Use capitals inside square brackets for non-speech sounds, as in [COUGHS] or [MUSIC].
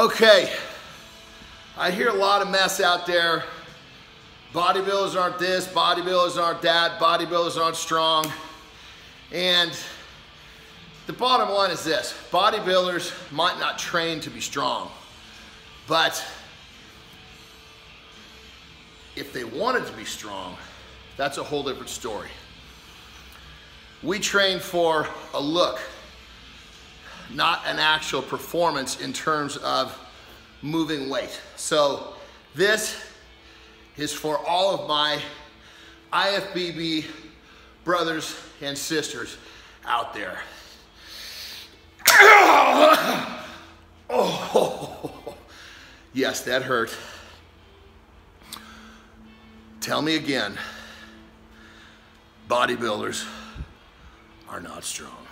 Okay, I hear a lot of mess out there. Bodybuilders aren't this, bodybuilders aren't that, bodybuilders aren't strong. And the bottom line is this, bodybuilders might not train to be strong, but if they wanted to be strong, that's a whole different story. We train for a look, not an actual performance in terms of moving weight. So this is for all of my IFBB brothers and sisters out there. Oh, [COUGHS] yes, that hurt. Tell me again, bodybuilders are not strong.